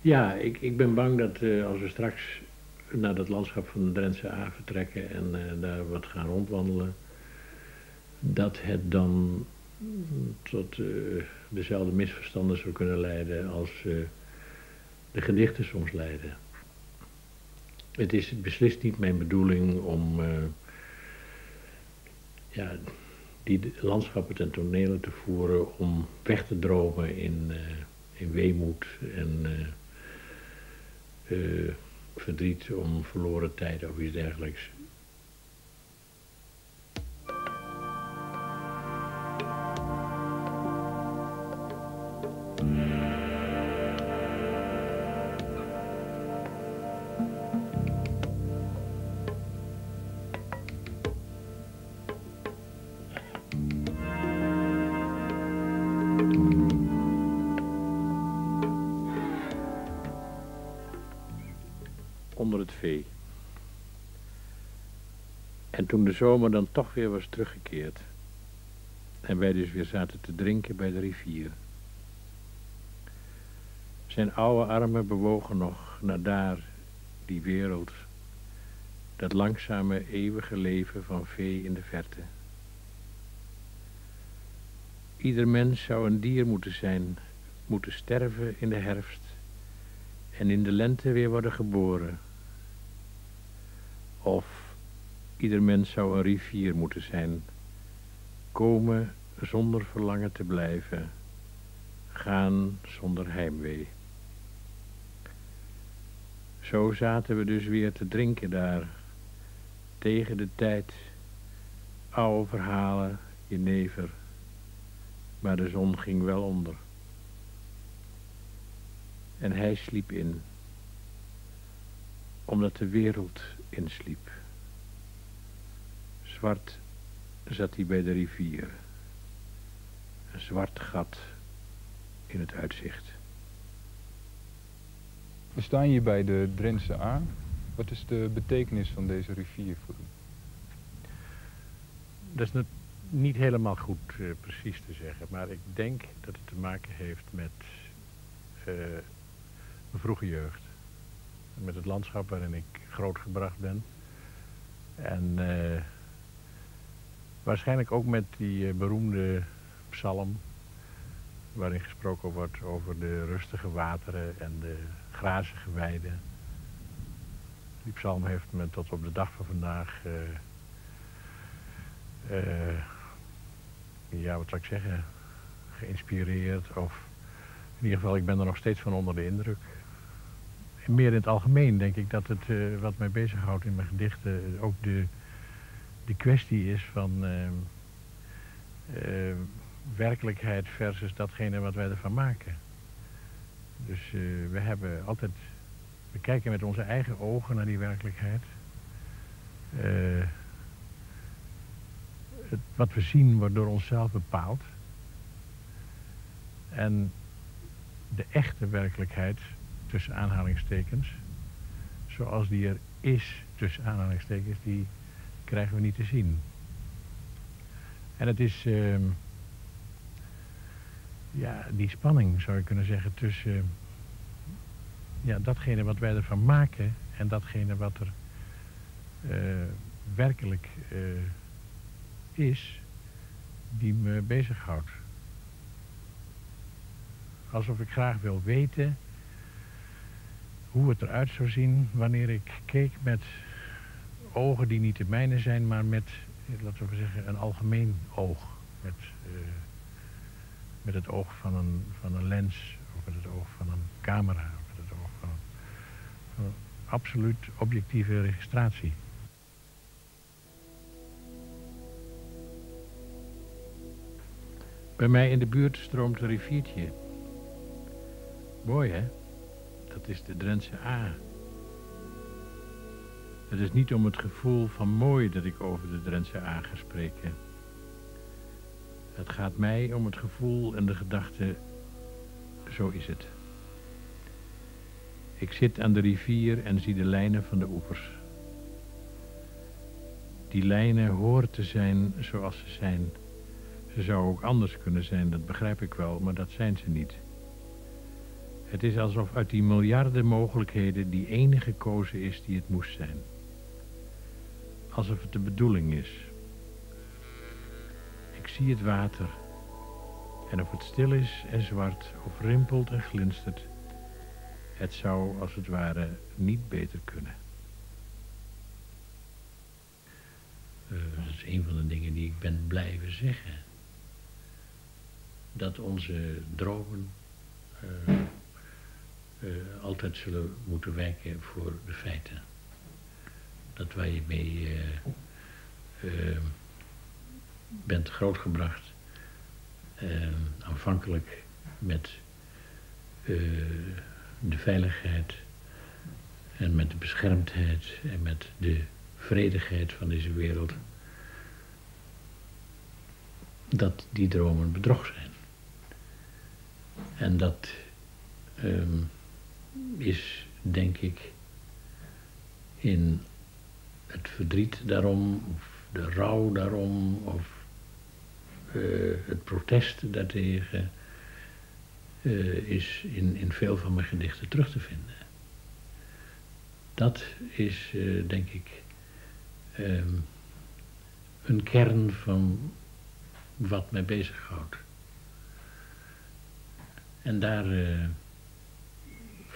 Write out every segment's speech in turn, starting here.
Ja, ik, ik ben bang dat eh, als we straks naar dat landschap van de Drentse A vertrekken en eh, daar wat gaan rondwandelen, dat het dan tot eh, dezelfde misverstanden zou kunnen leiden als de gedichten soms leiden. Het is beslist niet mijn bedoeling om ja, die landschappen ten tonele te voeren om weg te drogen in, in weemoed en uh, verdriet om verloren tijd of iets dergelijks. En toen de zomer dan toch weer was teruggekeerd en wij dus weer zaten te drinken bij de rivier. Zijn oude armen bewogen nog naar daar, die wereld, dat langzame eeuwige leven van vee in de verte. Ieder mens zou een dier moeten zijn, moeten sterven in de herfst en in de lente weer worden geboren of ieder mens zou een rivier moeten zijn. Komen zonder verlangen te blijven. Gaan zonder heimwee. Zo zaten we dus weer te drinken daar. Tegen de tijd. Oude verhalen, jenever. Maar de zon ging wel onder. En hij sliep in. Omdat de wereld insliep. Zwart zat hij bij de rivier. Een zwart gat in het uitzicht. We staan hier bij de Drentse A. Wat is de betekenis van deze rivier voor u? Dat is niet helemaal goed uh, precies te zeggen. Maar ik denk dat het te maken heeft met uh, mijn vroege jeugd. Met het landschap waarin ik grootgebracht ben. En uh, waarschijnlijk ook met die uh, beroemde psalm... waarin gesproken wordt over de rustige wateren en de grazige weiden. Die psalm heeft me tot op de dag van vandaag... Uh, ja, wat zou ik zeggen... geïnspireerd of... In ieder geval, ik ben er nog steeds van onder de indruk meer in het algemeen denk ik dat het uh, wat mij bezighoudt in mijn gedichten ook de, de kwestie is van uh, uh, werkelijkheid versus datgene wat wij ervan maken. Dus we hebben altijd, we kijken met onze eigen ogen naar die werkelijkheid. Wat we zien wordt door onszelf bepaald. En de echte werkelijkheid tussen aanhalingstekens, zoals die er is tussen aanhalingstekens, die krijgen we niet te zien. En het is uh, ja, die spanning, zou je kunnen zeggen, tussen ja, datgene wat wij ervan maken en datgene wat er uh, werkelijk uh, is, die me bezighoudt. Alsof ik graag wil weten hoe het eruit zou zien wanneer ik keek met ogen die niet de mijne zijn, maar met, laten we zeggen, een algemeen oog. Met, uh, met het oog van een, van een lens, of met het oog van een camera, of met het oog van van een absoluut objectieve registratie. Bij mij in de buurt stroomt een riviertje. Mooi, hè? Dat is de Drentse A. Het is niet om het gevoel van mooi dat ik over de Drentse A ga spreken. Het gaat mij om het gevoel en de gedachte, zo is het. Ik zit aan de rivier en zie de lijnen van de oevers. Die lijnen horen te zijn zoals ze zijn. Ze zouden ook anders kunnen zijn, dat begrijp ik wel, maar dat zijn ze niet. Het is alsof uit die miljarden mogelijkheden die ene gekozen is die het moest zijn. Alsof het de bedoeling is. Ik zie het water. En of het stil is en zwart, of rimpelt en glinstert, het zou als het ware niet beter kunnen. Uh, dat is een van de dingen die ik ben blijven zeggen. Dat onze dromen uh, uh, altijd zullen moeten wijken voor de feiten. Dat waar je mee bent grootgebracht, aanvankelijk met de veiligheid en met de beschermdheid en met de vredigheid van deze wereld, dat die dromen bedrog zijn. En dat um, is, denk ik, in het verdriet daarom, of de rouw daarom, of uh, het protest daartegen, uh, is in, in veel van mijn gedichten terug te vinden. Dat is, uh, denk ik, um, een kern van wat mij bezighoudt. En daar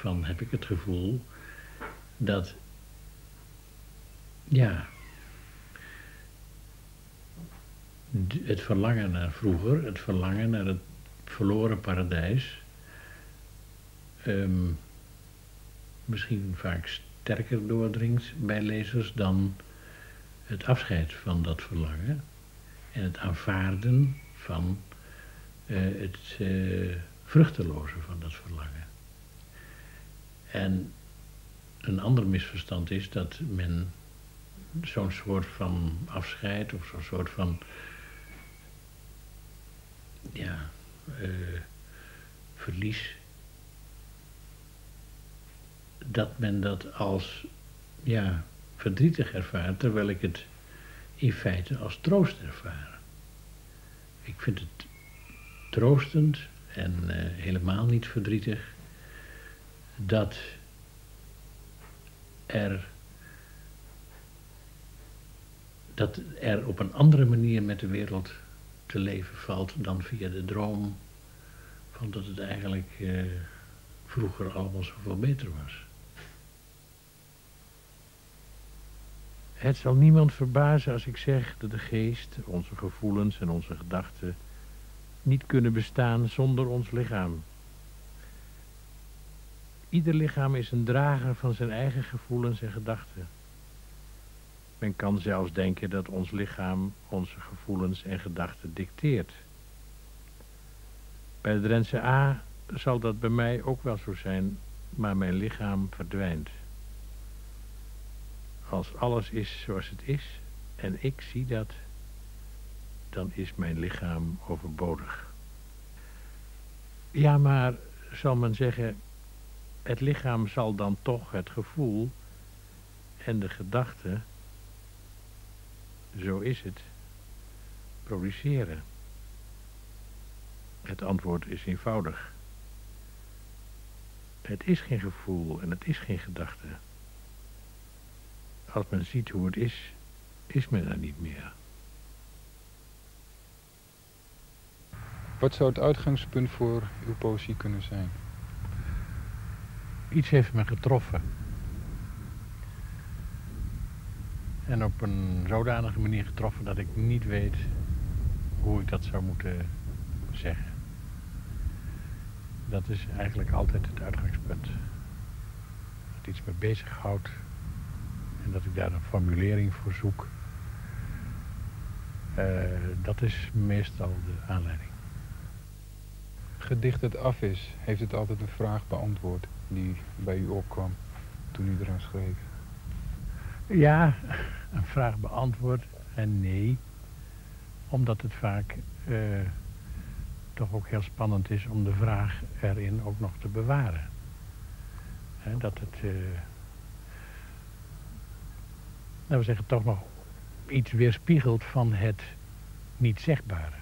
van heb ik het gevoel dat, ja, het verlangen naar vroeger, het verlangen naar het verloren paradijs, um, misschien vaak sterker doordringt bij lezers dan het afscheid van dat verlangen en het aanvaarden van uh, het uh, vruchteloze van dat verlangen. En een ander misverstand is dat men zo'n soort van afscheid of zo'n soort van ja, uh, verlies, dat men dat als ja, verdrietig ervaart, terwijl ik het in feite als troost ervaar. Ik vind het troostend en uh, helemaal niet verdrietig dat er dat er op een andere manier met de wereld te leven valt dan via de droom van dat het eigenlijk uh, vroeger allemaal zoveel beter was. Het zal niemand verbazen als ik zeg dat de geest, onze gevoelens en onze gedachten niet kunnen bestaan zonder ons lichaam. Ieder lichaam is een drager van zijn eigen gevoelens en gedachten. Men kan zelfs denken dat ons lichaam onze gevoelens en gedachten dicteert. Bij de Drentse A zal dat bij mij ook wel zo zijn, maar mijn lichaam verdwijnt. Als alles is zoals het is en ik zie dat, dan is mijn lichaam overbodig. Ja, maar zal men zeggen, het lichaam zal dan toch het gevoel en de gedachte, zo is het, produceren. Het antwoord is eenvoudig. Het is geen gevoel en het is geen gedachte. Als men ziet hoe het is, is men er niet meer. Wat zou het uitgangspunt voor uw poëzie kunnen zijn? Iets heeft me getroffen. En op een zodanige manier getroffen dat ik niet weet hoe ik dat zou moeten zeggen. Dat is eigenlijk altijd het uitgangspunt. Dat iets me bezighoudt en dat ik daar een formulering voor zoek. Uh, dat is meestal de aanleiding. Gedicht dat af is, heeft het altijd een vraag beantwoord die bij u opkwam toen u eraan schreef? Ja, een vraag beantwoord en nee. Omdat het vaak uh, toch ook heel spannend is om de vraag erin ook nog te bewaren. Dat het, uh, we zeggen, toch nog iets weerspiegelt van het niet zegbare.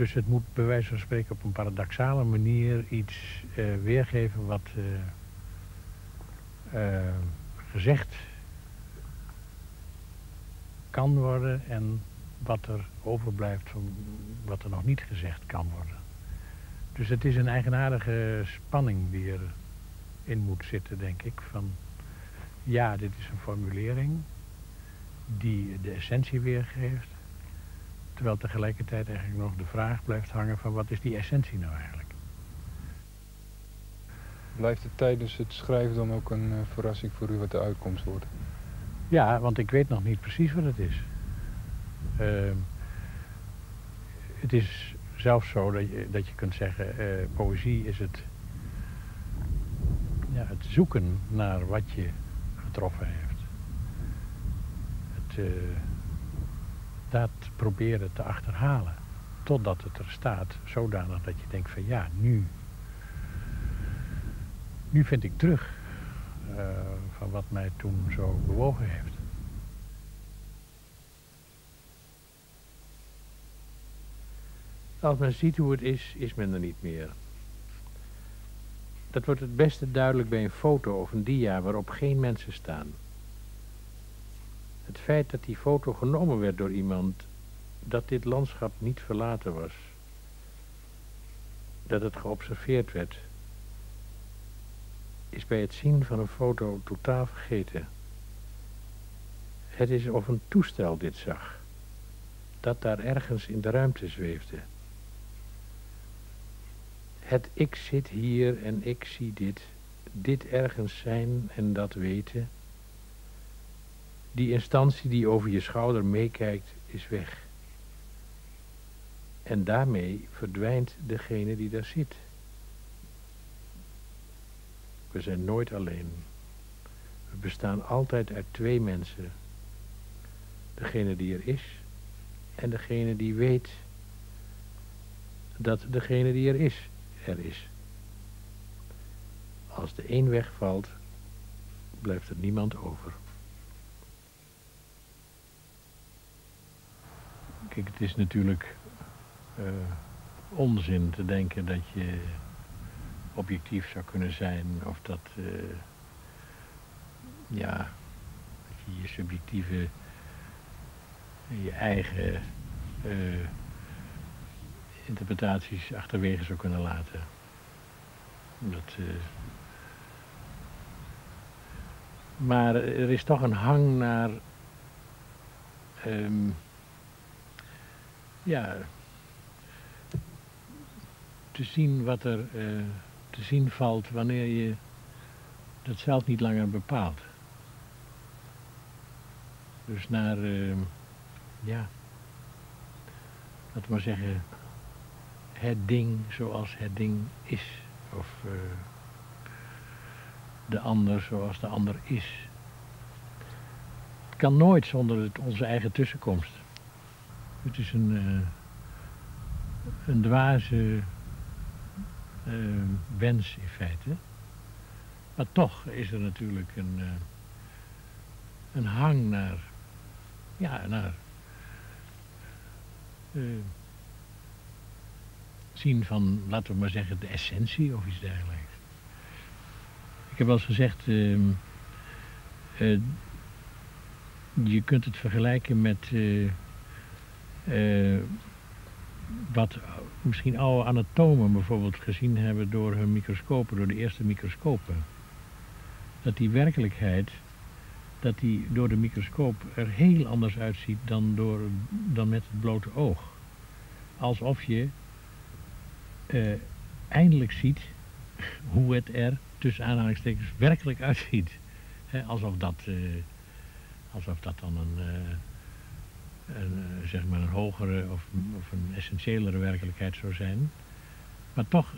Dus het moet bij wijze van spreken op een paradoxale manier iets eh, weergeven wat eh, eh, gezegd kan worden en wat er overblijft van wat er nog niet gezegd kan worden. Dus het is een eigenaardige spanning die erin moet zitten, denk ik. Van ja, dit is een formulering die de essentie weergeeft. Terwijl tegelijkertijd eigenlijk nog de vraag blijft hangen van wat is die essentie nou eigenlijk? Blijft het tijdens het schrijven dan ook een uh, verrassing voor u wat de uitkomst wordt? Ja, want ik weet nog niet precies wat het is. Uh, het is zelfs zo dat je, dat je kunt zeggen, uh, poëzie is het, ja, het zoeken naar wat je getroffen heeft. Het, uh, dat proberen te achterhalen. Totdat het er staat, zodanig dat je denkt van ja, nu, nu vind ik terug uh, van wat mij toen zo bewogen heeft. Als men ziet hoe het is, is men er niet meer. Dat wordt het beste duidelijk bij een foto of een dia waarop geen mensen staan. Het feit dat die foto genomen werd door iemand, dat dit landschap niet verlaten was, dat het geobserveerd werd, is bij het zien van een foto totaal vergeten. Het is of een toestel dit zag, dat daar ergens in de ruimte zweefde. Het ik zit hier en ik zie dit, dit ergens zijn en dat weten. Die instantie die over je schouder meekijkt, is weg. En daarmee verdwijnt degene die daar zit. We zijn nooit alleen. We bestaan altijd uit twee mensen. Degene die er is en degene die weet dat degene die er is, er is. Als de een wegvalt, blijft er niemand over. Kijk, het is natuurlijk uh, onzin te denken dat je objectief zou kunnen zijn of dat, uh, ja, je je subjectieve, je eigen uh, interpretaties achterwege zou kunnen laten. Dat, maar er is toch een hang naar, um, ja, te zien wat er uh, te zien valt wanneer je dat zelf niet langer bepaalt. Dus naar, uh, ja, laten we maar zeggen, het ding zoals het ding is. Of uh, de ander zoals de ander is. Het kan nooit zonder het, onze eigen tussenkomst. Het is een, uh, een dwaze uh, wens in feite. Maar toch is er natuurlijk een, uh, een hang naar, ja, naar zien van, laten we maar zeggen, de essentie of iets dergelijks. Ik heb wel eens gezegd, ehm, je kunt het vergelijken met wat misschien oude anatomen bijvoorbeeld gezien hebben door hun microscopen, door de eerste microscopen. Dat die werkelijkheid, dat die door de microscoop er heel anders uitziet dan, door, dan met het blote oog. Alsof je uh, eindelijk ziet hoe het er tussen aanhalingstekens werkelijk uitziet. Alsof, dat, uh, alsof dat dan een... een, zeg maar een hogere of, of een essentiëlere werkelijkheid zou zijn. Maar toch